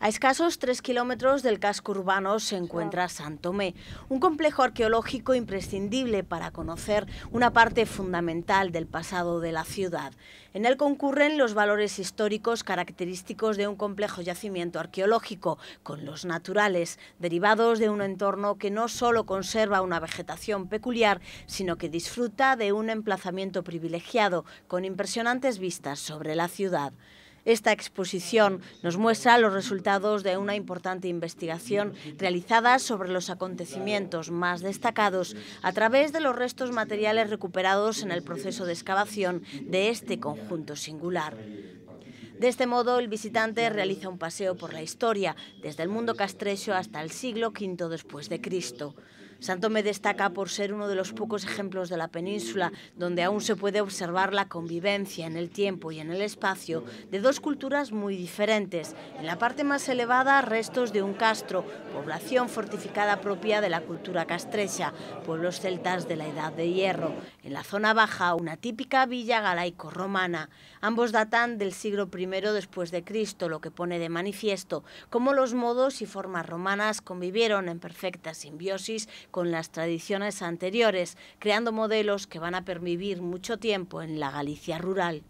A escasos tres kilómetros del casco urbano se encuentra San Tomé, un complejo arqueológico imprescindible para conocer una parte fundamental del pasado de la ciudad. En él concurren los valores históricos característicos de un complejo yacimiento arqueológico, con los naturales, derivados de un entorno que no solo conserva una vegetación peculiar, sino que disfruta de un emplazamiento privilegiado, con impresionantes vistas sobre la ciudad. Esta exposición nos muestra los resultados de una importante investigación realizada sobre los acontecimientos más destacados a través de los restos materiales recuperados en el proceso de excavación de este conjunto singular. De este modo, el visitante realiza un paseo por la historia, desde el mundo castrecho hasta el siglo V después de Cristo. Santome destaca por ser uno de los pocos ejemplos de la península donde aún se puede observar la convivencia en el tiempo y en el espacio de dos culturas muy diferentes. En la parte más elevada, restos de un castro, población fortificada propia de la cultura castrecha, pueblos celtas de la Edad de Hierro. En la zona baja, una típica villa galaico-romana. Ambos datan del siglo I después de Cristo, lo que pone de manifiesto cómo los modos y formas romanas convivieron en perfecta simbiosis con las tradiciones anteriores, creando modelos que van a pervivir mucho tiempo en la Galicia rural.